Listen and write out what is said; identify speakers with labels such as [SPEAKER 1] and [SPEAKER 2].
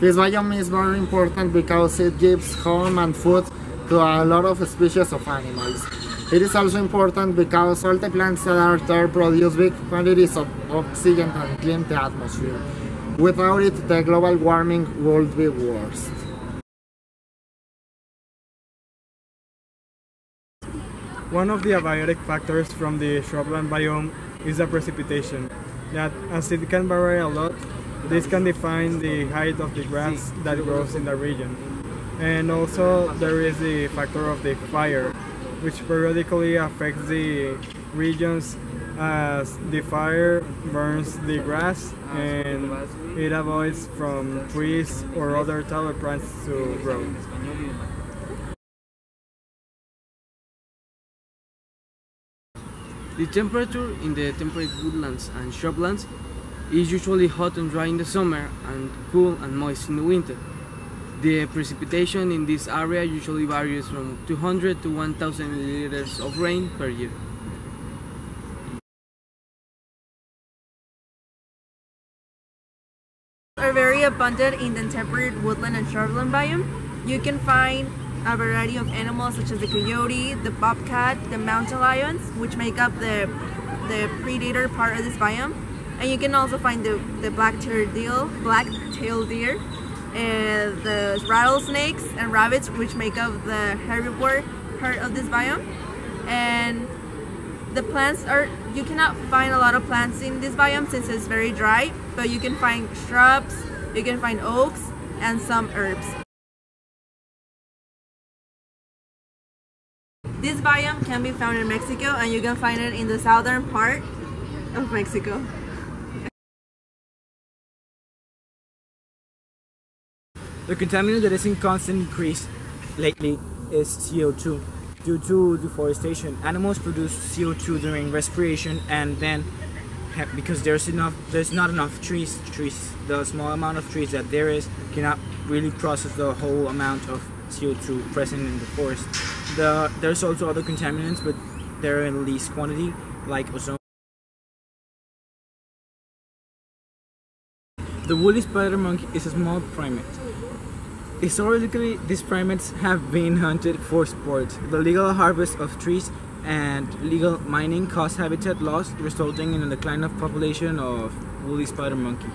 [SPEAKER 1] This biome is very important because it gives home and food to a lot of species of animals. It is also important because all the plants that are there produce big quantities of oxygen and clean the atmosphere. Without it, the global warming would be worse.
[SPEAKER 2] One of the abiotic factors from the shrubland biome is the precipitation. That as it can vary a lot, this can define the height of the grass that grows in the region. And also there is the factor of the fire, which periodically affects the regions as the fire burns the grass and it avoids from trees or other taller plants to grow.
[SPEAKER 3] The temperature in the temperate woodlands and shrublands is usually hot and dry in the summer and cool and moist in the winter. The precipitation in this area usually varies from 200 to 1000 milliliters of rain per year.
[SPEAKER 4] are very abundant in the temperate woodland and shrubland biome. You can find a variety of animals such as the coyote, the bobcat, the mountain lions, which make up the, the predator part of this biome. And you can also find the, the black-tailed deer, black-tailed deer, and the rattlesnakes and rabbits, which make up the herbivore part of this biome. And the plants are, you cannot find a lot of plants in this biome since it's very dry, but you can find shrubs, you can find oaks, and some herbs. This biome can be found in Mexico and you can find it in the southern part of Mexico.
[SPEAKER 5] The contaminant that is in constant increase lately is CO2. Due to deforestation, animals produce CO2 during respiration and then because there's enough there's not enough trees trees the small amount of trees that there is cannot really process the whole amount of CO2 present in the forest. The, there's also other contaminants but they're in least quantity like ozone. The woolly spider monkey is a small primate. Historically, these primates have been hunted for sport. The legal harvest of trees and legal mining caused habitat loss, resulting in a decline of population of woolly spider monkey.